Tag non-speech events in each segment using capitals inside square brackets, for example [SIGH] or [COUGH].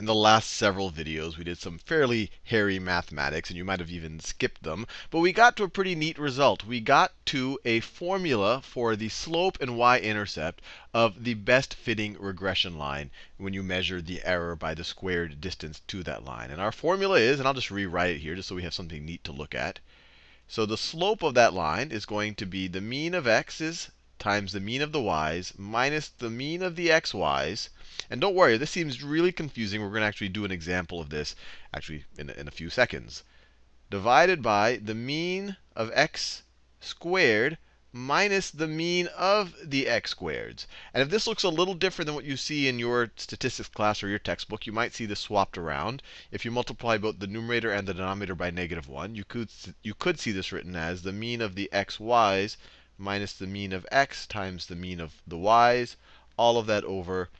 In the last several videos, we did some fairly hairy mathematics, and you might have even skipped them. But we got to a pretty neat result. We got to a formula for the slope and y-intercept of the best fitting regression line when you measure the error by the squared distance to that line. And our formula is, and I'll just rewrite it here just so we have something neat to look at. So the slope of that line is going to be the mean of x's times the mean of the y's minus the mean of the xy's and don't worry, this seems really confusing. We're going to actually do an example of this actually in, in a few seconds. Divided by the mean of x squared minus the mean of the x squareds. And if this looks a little different than what you see in your statistics class or your textbook, you might see this swapped around. If you multiply both the numerator and the denominator by negative 1, you could, you could see this written as the mean of the xy's minus the mean of x times the mean of the y's, all of that over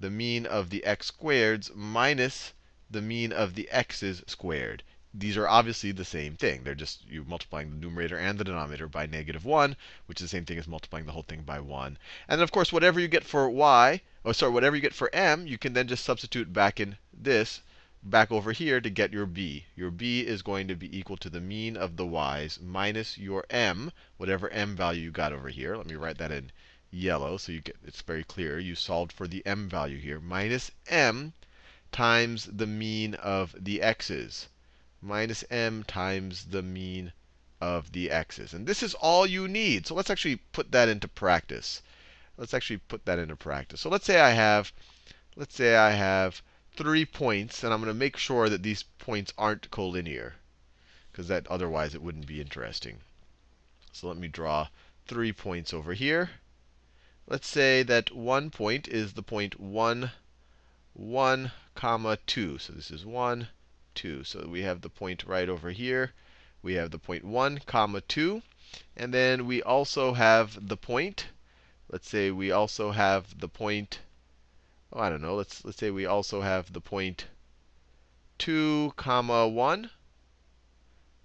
the mean of the x squareds minus the mean of the x's squared. These are obviously the same thing. They're just you multiplying the numerator and the denominator by negative 1, which is the same thing as multiplying the whole thing by 1. And then, of course, whatever you get for y, oh, sorry, whatever you get for m, you can then just substitute back in this, back over here to get your b. Your b is going to be equal to the mean of the y's minus your m, whatever m value you got over here. Let me write that in yellow so you get it's very clear. You solved for the m value here, minus m times the mean of the x's. Minus m times the mean of the x's. And this is all you need. So let's actually put that into practice. Let's actually put that into practice. So let's say I have, let's say I have three points, and I'm going to make sure that these points aren't collinear, because that otherwise it wouldn't be interesting. So let me draw three points over here. Let's say that one point is the point 1, 1, comma 2. So this is 1, 2. So we have the point right over here. We have the point 1, comma 2. And then we also have the point. Let's say we also have the point, oh, I don't know. Let's, let's say we also have the point 2, comma 1.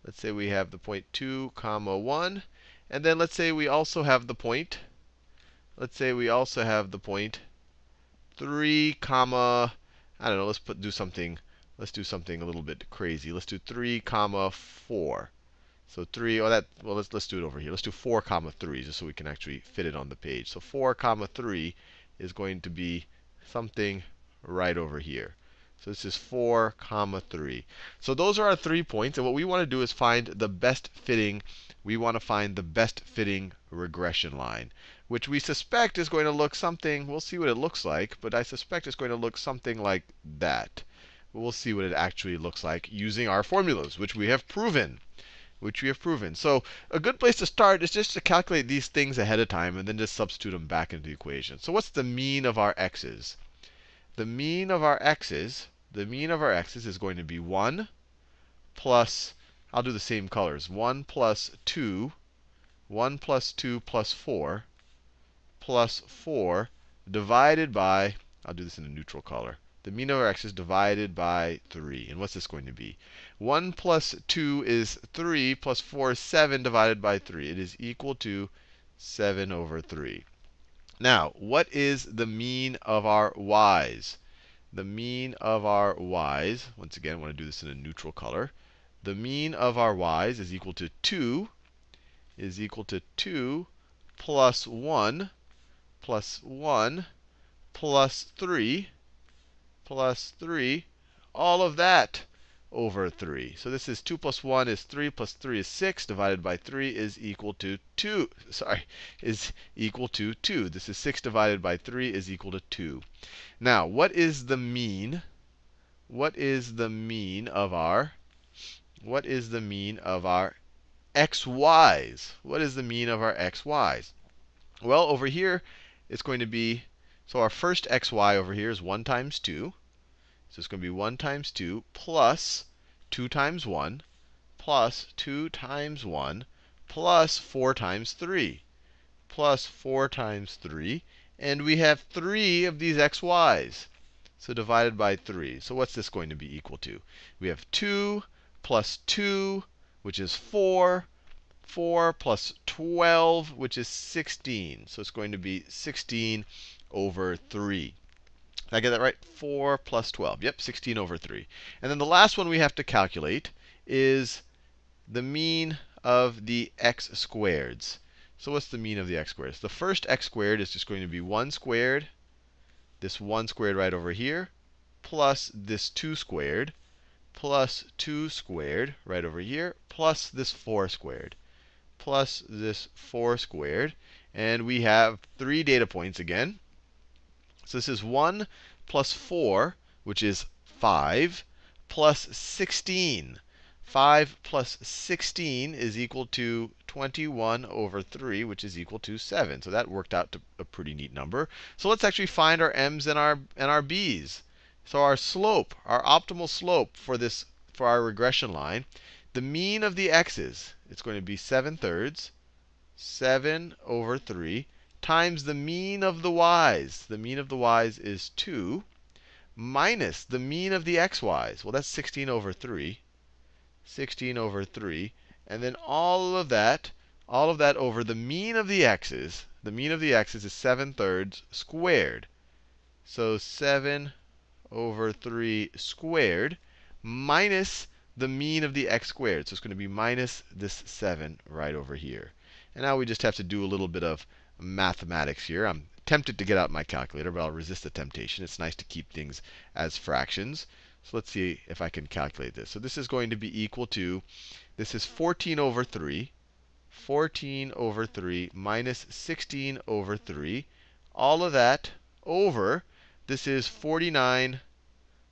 Let's say we have the point 2, comma 1. And then let's say we also have the point let's say we also have the point 3 comma, I don't know, let's put do something, let's do something a little bit crazy. Let's do 3 comma 4. So 3, oh that, well let's, let's do it over here. Let's do 4 comma 3 just so we can actually fit it on the page. So 4 comma 3 is going to be something right over here. So this is 4 comma 3. So those are our three points. And what we want to do is find the best fitting, we want to find the best fitting regression line which we suspect is going to look something, we'll see what it looks like, but I suspect it's going to look something like that. We'll see what it actually looks like using our formulas, which we have proven. Which we have proven. So a good place to start is just to calculate these things ahead of time and then just substitute them back into the equation. So what's the mean of our x's? The mean of our x's, the mean of our x's is going to be 1 plus, I'll do the same colors, 1 plus 2, 1 plus 2 plus 4 plus 4 divided by, I'll do this in a neutral color. The mean over x is divided by 3. And what's this going to be? 1 plus 2 is 3, plus 4 is 7 divided by 3. It is equal to 7 over 3. Now, what is the mean of our y's? The mean of our y's, once again, I want to do this in a neutral color. The mean of our y's is equal to 2, is equal to 2 plus 1 plus 1 plus 3 plus 3, all of that over 3. So this is 2 plus 1 is 3 plus 3 is 6 divided by 3 is equal to 2. [LAUGHS] Sorry, is equal to 2. This is 6 divided by 3 is equal to 2. Now, what is the mean? What is the mean of our what is the mean of our xy's? What is the mean of our xy's? Well, over here, it's going to be, so our first xy over here is 1 times 2. So it's going to be 1 times 2 plus 2 times 1 plus 2 times 1 plus 4 times 3 plus 4 times 3. And we have 3 of these xy's. So divided by 3. So what's this going to be equal to? We have 2 plus 2, which is 4, 4 plus 12, which is 16. So it's going to be 16 over 3. Did I get that right? 4 plus 12. Yep, 16 over 3. And then the last one we have to calculate is the mean of the x squareds. So what's the mean of the x squareds? The first x squared is just going to be 1 squared, this 1 squared right over here, plus this 2 squared, plus 2 squared right over here, plus this 4 squared, plus this 4 squared. And we have three data points again. So this is 1 plus 4, which is 5, plus 16. 5 plus 16 is equal to 21 over 3, which is equal to 7. So that worked out to a pretty neat number. So let's actually find our m's and our and our b's. So our slope, our optimal slope for this for our regression line, the mean of the x's, it's going to be 7 thirds, 7 over 3 times the mean of the y's. The mean of the y's is 2 minus the mean of the xy's. Well, that's 16 over 3. 16 over 3. And then all of that, all of that over the mean of the x's. The mean of the x's is 7 thirds squared. So 7 over 3 squared minus the mean of the x squared. So it's going to be minus this 7 right over here. And now we just have to do a little bit of mathematics here. I'm tempted to get out my calculator, but I'll resist the temptation. It's nice to keep things as fractions. So let's see if I can calculate this. So this is going to be equal to, this is 14 over 3. 14 over 3 minus 16 over 3. All of that over, this is 49,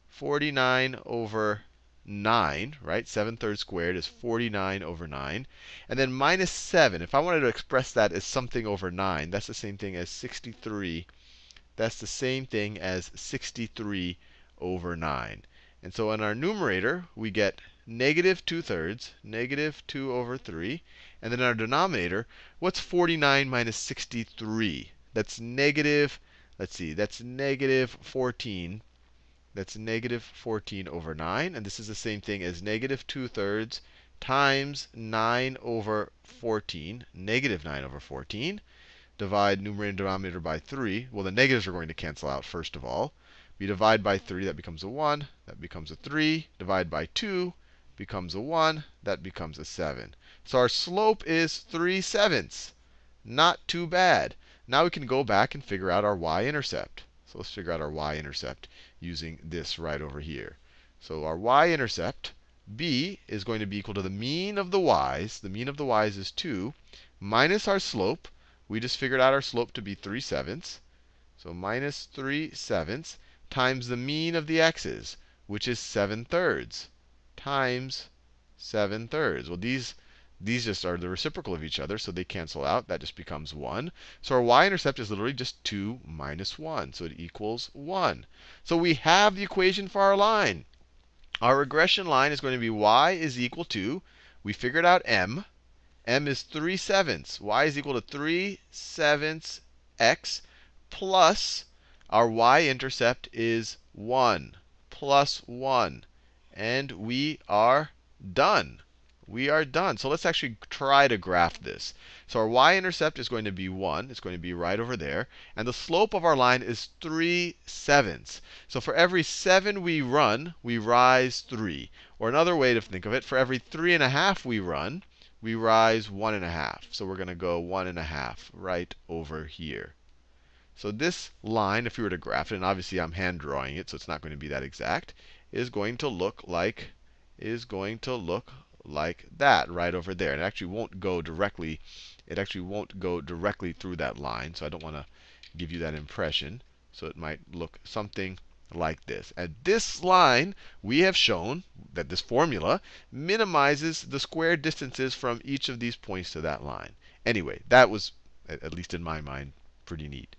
49 over 9, right? 7 thirds squared is 49 over 9. And then minus 7. If I wanted to express that as something over 9, that's the same thing as 63. That's the same thing as 63 over 9. And so in our numerator, we get negative 2 thirds, negative 2 over 3. And then in our denominator, what's 49 minus 63? That's negative, let's see, that's negative 14 that's negative 14 over 9. And this is the same thing as negative 2 thirds times 9 over 14, negative 9 over 14. Divide numerator and denominator by 3. Well, the negatives are going to cancel out first of all. We divide by 3, that becomes a 1. That becomes a 3. Divide by 2 becomes a 1. That becomes a 7. So our slope is 3 sevenths. Not too bad. Now we can go back and figure out our y-intercept. So let's figure out our y-intercept using this right over here. So our y-intercept, b, is going to be equal to the mean of the y's. The mean of the y's is 2, minus our slope. We just figured out our slope to be 3 sevenths. So minus 3 sevenths times the mean of the x's, which is 7 thirds, times 7 thirds. Well, these these just are the reciprocal of each other, so they cancel out. That just becomes 1. So our y-intercept is literally just 2 minus 1. So it equals 1. So we have the equation for our line. Our regression line is going to be y is equal to, we figured out m. m is 3 sevenths. y is equal to 3 sevenths x plus our y-intercept is 1 plus 1. And we are done we are done. So let's actually try to graph this. So our y-intercept is going to be 1. It's going to be right over there. And the slope of our line is 3 sevenths. So for every 7 we run, we rise 3. Or another way to think of it, for every 3.5 we run, we rise 1.5. So we're going to go 1.5 right over here. So this line, if we were to graph it, and obviously I'm hand drawing it, so it's not going to be that exact, is going to look like is going to look like that right over there. And it actually won't go directly, it actually won't go directly through that line. So I don't want to give you that impression. So it might look something like this. At this line, we have shown that this formula minimizes the square distances from each of these points to that line. Anyway, that was, at least in my mind, pretty neat.